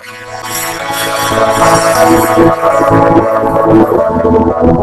Thank you.